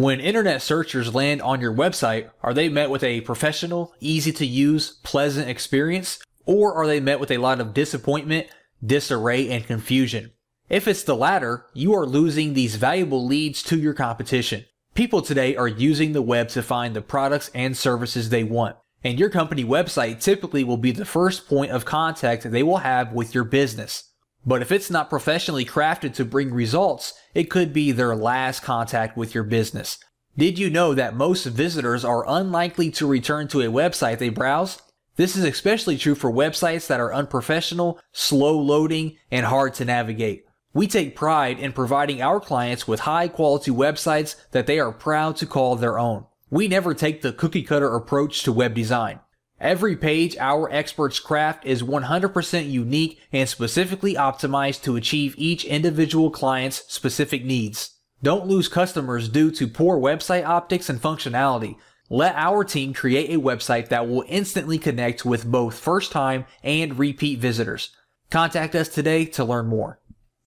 When internet searchers land on your website, are they met with a professional, easy to use, pleasant experience, or are they met with a lot of disappointment, disarray, and confusion? If it's the latter, you are losing these valuable leads to your competition. People today are using the web to find the products and services they want, and your company website typically will be the first point of contact they will have with your business. But if it's not professionally crafted to bring results, it could be their last contact with your business. Did you know that most visitors are unlikely to return to a website they browse? This is especially true for websites that are unprofessional, slow loading, and hard to navigate. We take pride in providing our clients with high quality websites that they are proud to call their own. We never take the cookie cutter approach to web design. Every page our experts craft is 100% unique and specifically optimized to achieve each individual client's specific needs. Don't lose customers due to poor website optics and functionality. Let our team create a website that will instantly connect with both first time and repeat visitors. Contact us today to learn more.